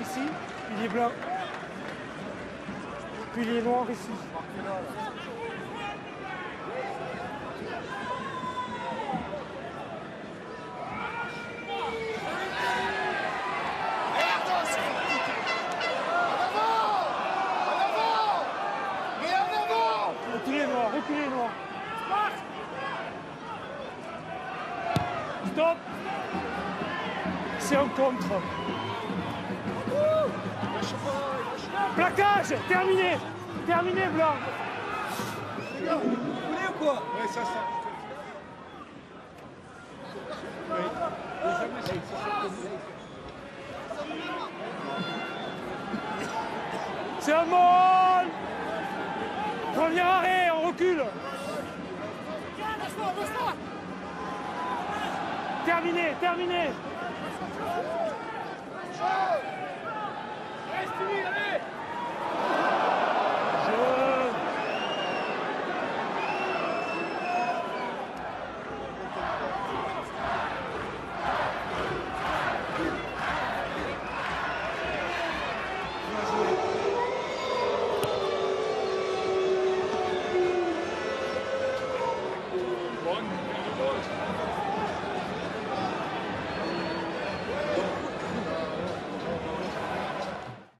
ici, pilier blanc. Pilier noir ici. C'est en contre. Terminé Terminé, blanc. Vous voulez ou quoi? Ouais, ça, ça. C'est un mol. Premier arrêt, on recule. Terminé, terminé